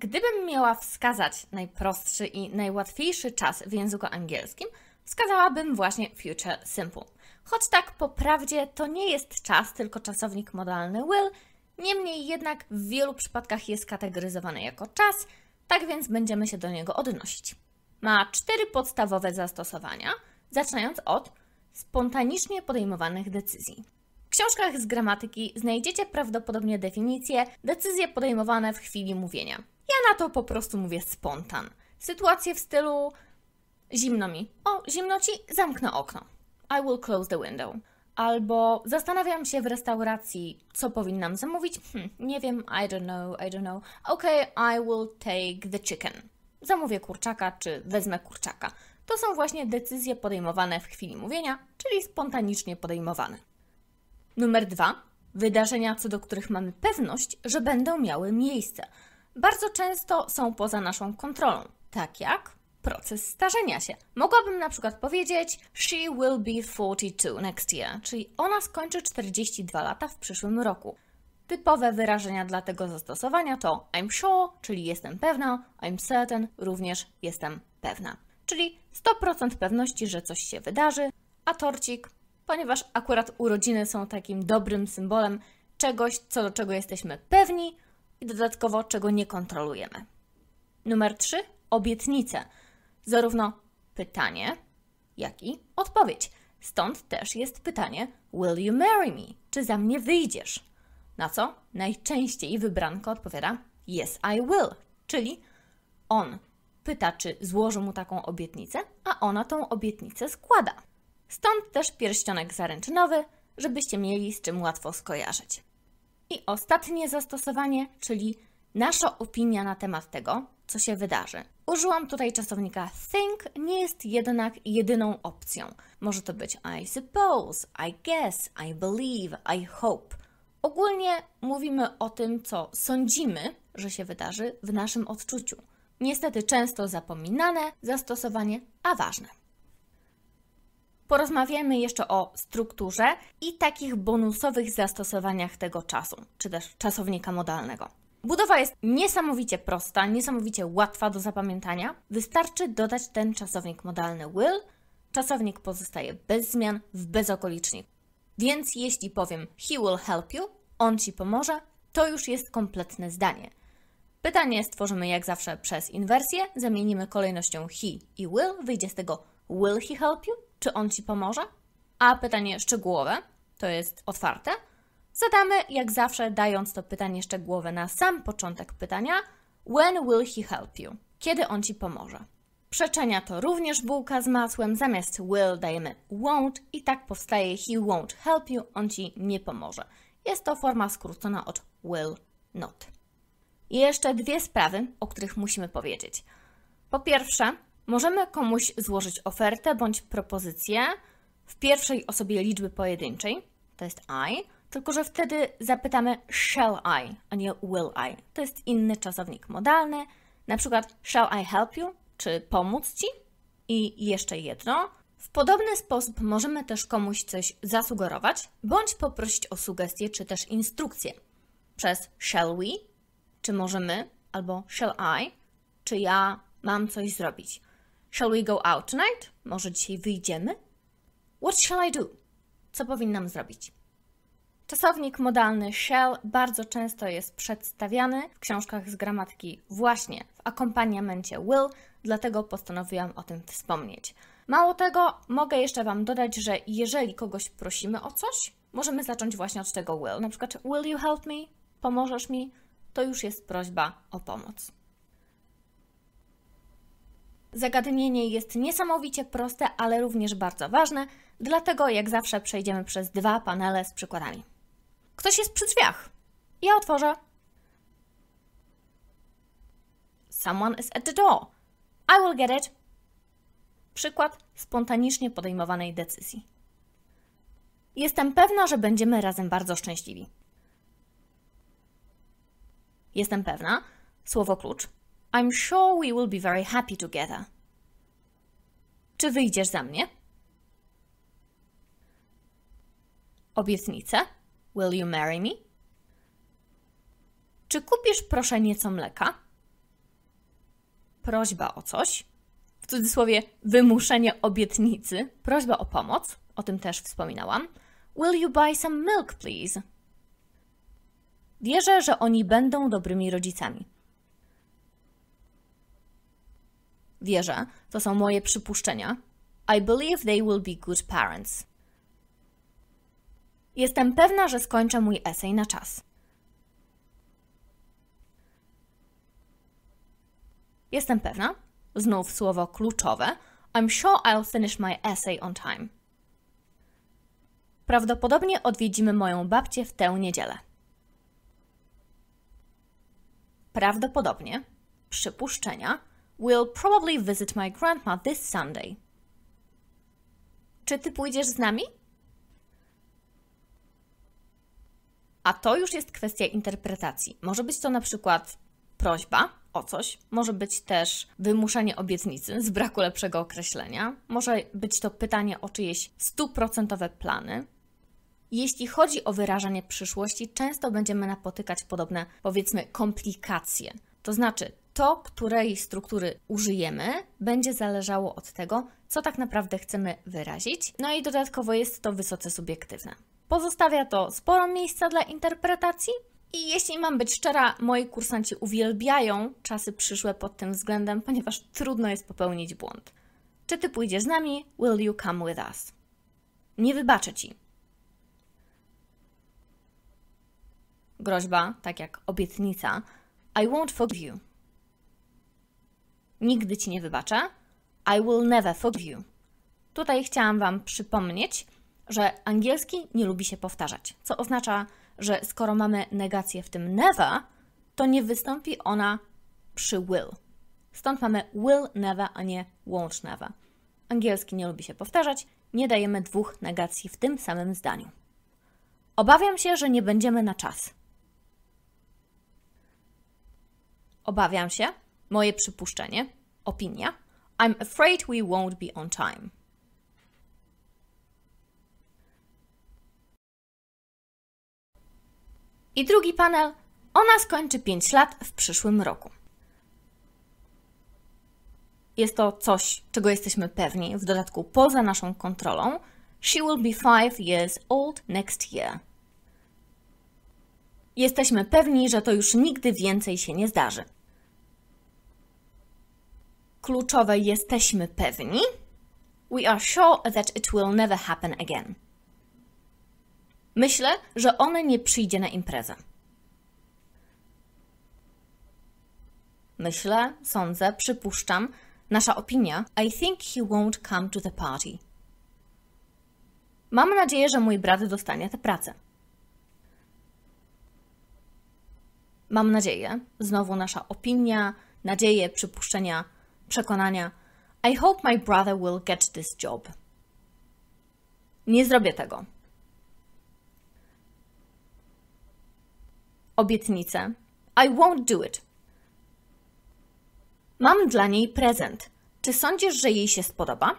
Gdybym miała wskazać najprostszy i najłatwiejszy czas w języku angielskim, wskazałabym właśnie future simple. Choć tak po prawdzie to nie jest czas, tylko czasownik modalny will, niemniej jednak w wielu przypadkach jest kategoryzowany jako czas, tak więc będziemy się do niego odnosić. Ma cztery podstawowe zastosowania, zaczynając od spontanicznie podejmowanych decyzji. W książkach z gramatyki znajdziecie prawdopodobnie definicje decyzje podejmowane w chwili mówienia. Na to po prostu mówię spontan. Sytuacje w stylu zimno mi. O, zimno ci? Zamknę okno. I will close the window. Albo zastanawiam się w restauracji, co powinnam zamówić. Hm, nie wiem, I don't know, I don't know. Okay, I will take the chicken. Zamówię kurczaka, czy wezmę kurczaka. To są właśnie decyzje podejmowane w chwili mówienia, czyli spontanicznie podejmowane. Numer dwa. Wydarzenia, co do których mamy pewność, że będą miały miejsce. Bardzo często są poza naszą kontrolą, tak jak proces starzenia się. Mogłabym na przykład powiedzieć She will be 42 next year, czyli ona skończy 42 lata w przyszłym roku. Typowe wyrażenia dla tego zastosowania to I'm sure, czyli jestem pewna, I'm certain, również jestem pewna. Czyli 100% pewności, że coś się wydarzy, a torcik, ponieważ akurat urodziny są takim dobrym symbolem czegoś, co do czego jesteśmy pewni i dodatkowo czego nie kontrolujemy. Numer 3. Obietnice zarówno pytanie, jak i odpowiedź. Stąd też jest pytanie Will you marry me? Czy za mnie wyjdziesz? Na co najczęściej wybranka odpowiada Yes, I will, czyli on pyta, czy złoży mu taką obietnicę, a ona tą obietnicę składa. Stąd też pierścionek zaręczynowy, żebyście mieli z czym łatwo skojarzyć. I ostatnie zastosowanie, czyli nasza opinia na temat tego, co się wydarzy. Użyłam tutaj czasownika think, nie jest jednak jedyną opcją. Może to być I suppose, I guess, I believe, I hope. Ogólnie mówimy o tym, co sądzimy, że się wydarzy w naszym odczuciu. Niestety często zapominane zastosowanie, a ważne. Porozmawiamy jeszcze o strukturze i takich bonusowych zastosowaniach tego czasu, czy też czasownika modalnego. Budowa jest niesamowicie prosta, niesamowicie łatwa do zapamiętania. Wystarczy dodać ten czasownik modalny will. Czasownik pozostaje bez zmian w bezokolicznik. Więc jeśli powiem he will help you, on ci pomoże, to już jest kompletne zdanie. Pytanie stworzymy jak zawsze przez inwersję, zamienimy kolejnością he i will, wyjdzie z tego will he help you, czy on ci pomoże? A pytanie szczegółowe, to jest otwarte, Zadamy, jak zawsze, dając to pytanie szczegółowe na sam początek pytania: When will he help you? Kiedy on ci pomoże? Przeczenia to również bułka z masłem, zamiast will dajemy won't i tak powstaje he won't help you, on ci nie pomoże. Jest to forma skrócona od will not. I jeszcze dwie sprawy, o których musimy powiedzieć. Po pierwsze, możemy komuś złożyć ofertę bądź propozycję w pierwszej osobie liczby pojedynczej, to jest I, tylko że wtedy zapytamy shall I, a nie will I. To jest inny czasownik modalny, na przykład shall I help you, czy pomóc Ci? I jeszcze jedno. W podobny sposób możemy też komuś coś zasugerować, bądź poprosić o sugestie, czy też instrukcję. Przez shall we, czy możemy, albo shall I, czy ja mam coś zrobić. Shall we go out tonight? Może dzisiaj wyjdziemy? What shall I do? Co powinnam zrobić? Czasownik modalny shall bardzo często jest przedstawiany w książkach z gramatyki właśnie w akompaniamencie will, dlatego postanowiłam o tym wspomnieć. Mało tego, mogę jeszcze Wam dodać, że jeżeli kogoś prosimy o coś, możemy zacząć właśnie od tego will. Na przykład will you help me? Pomożesz mi? To już jest prośba o pomoc. Zagadnienie jest niesamowicie proste, ale również bardzo ważne, dlatego jak zawsze przejdziemy przez dwa panele z przykładami. Ktoś jest przy drzwiach. Ja otworzę. Someone is at the door. I will get it. Przykład spontanicznie podejmowanej decyzji. Jestem pewna, że będziemy razem bardzo szczęśliwi. Jestem pewna. Słowo klucz. I'm sure we will be very happy together. Czy wyjdziesz za mnie? Obietnicę. Will you marry me? Czy kupisz proszę nieco mleka? prośba o coś, w cudzysłowie wymuszenie obietnicy, prośba o pomoc, o tym też wspominałam. Will you buy some milk, please? Wierzę, że oni będą dobrymi rodzicami. Wierzę, to są moje przypuszczenia. I believe they will be good parents. Jestem pewna, że skończę mój esej na czas. Jestem pewna, znów słowo kluczowe. I'm sure I'll finish my essay on time. Prawdopodobnie odwiedzimy moją babcię w tę niedzielę. Prawdopodobnie, przypuszczenia, will probably visit my grandma this Sunday. Czy ty pójdziesz z nami? A to już jest kwestia interpretacji. Może być to na przykład prośba o coś, może być też wymuszenie obietnicy z braku lepszego określenia, może być to pytanie o czyjeś stuprocentowe plany. Jeśli chodzi o wyrażanie przyszłości, często będziemy napotykać podobne, powiedzmy, komplikacje. To znaczy, to, której struktury użyjemy, będzie zależało od tego, co tak naprawdę chcemy wyrazić, no i dodatkowo jest to wysoce subiektywne. Pozostawia to sporo miejsca dla interpretacji. I jeśli mam być szczera, moi kursanci uwielbiają czasy przyszłe pod tym względem, ponieważ trudno jest popełnić błąd. Czy ty pójdziesz z nami? Will you come with us? Nie wybaczę ci. Groźba, tak jak obietnica. I won't forgive you. Nigdy ci nie wybaczę. I will never forgive you. Tutaj chciałam Wam przypomnieć, że angielski nie lubi się powtarzać, co oznacza, że skoro mamy negację w tym never, to nie wystąpi ona przy will. Stąd mamy will never, a nie won't never. Angielski nie lubi się powtarzać, nie dajemy dwóch negacji w tym samym zdaniu. Obawiam się, że nie będziemy na czas. Obawiam się, moje przypuszczenie, opinia. I'm afraid we won't be on time. I drugi panel. Ona skończy 5 lat w przyszłym roku. Jest to coś, czego jesteśmy pewni, w dodatku poza naszą kontrolą. She will be five years old next year. Jesteśmy pewni, że to już nigdy więcej się nie zdarzy. Kluczowe jesteśmy pewni. We are sure that it will never happen again. Myślę, że on nie przyjdzie na imprezę. Myślę, sądzę, przypuszczam, nasza opinia. I think he won't come to the party. Mam nadzieję, że mój brat dostanie tę pracę. Mam nadzieję, znowu nasza opinia, nadzieje, przypuszczenia, przekonania. I hope my brother will get this job. Nie zrobię tego. Obietnicę. I won't do it. Mam dla niej prezent. Czy sądzisz, że jej się spodoba?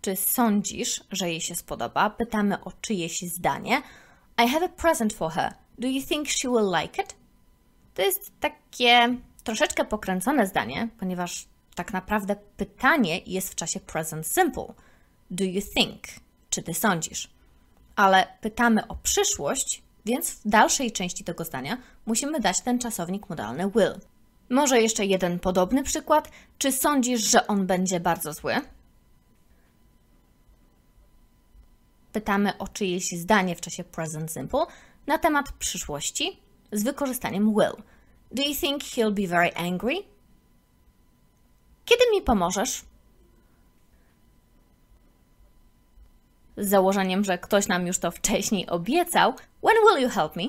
Czy sądzisz, że jej się spodoba? Pytamy o czyjeś zdanie. I have a present for her. Do you think she will like it? To jest takie troszeczkę pokręcone zdanie, ponieważ tak naprawdę pytanie jest w czasie present simple. Do you think? Czy ty sądzisz? Ale pytamy o przyszłość, więc w dalszej części tego zdania musimy dać ten czasownik modalny will. Może jeszcze jeden podobny przykład. Czy sądzisz, że on będzie bardzo zły? Pytamy o czyjeś zdanie w czasie present simple na temat przyszłości z wykorzystaniem will. Do you think he'll be very angry? Kiedy mi pomożesz? Z założeniem, że ktoś nam już to wcześniej obiecał. When will you help me?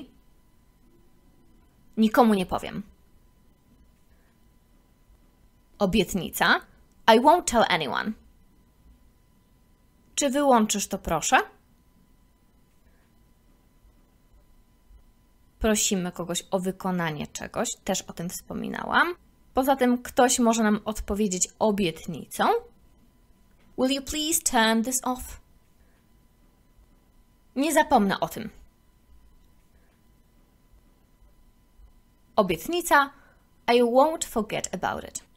Nikomu nie powiem. Obietnica. I won't tell anyone. Czy wyłączysz to proszę? Prosimy kogoś o wykonanie czegoś, też o tym wspominałam. Poza tym ktoś może nam odpowiedzieć obietnicą. Will you please turn this off? Nie zapomnę o tym. Obietnica I won't forget about it.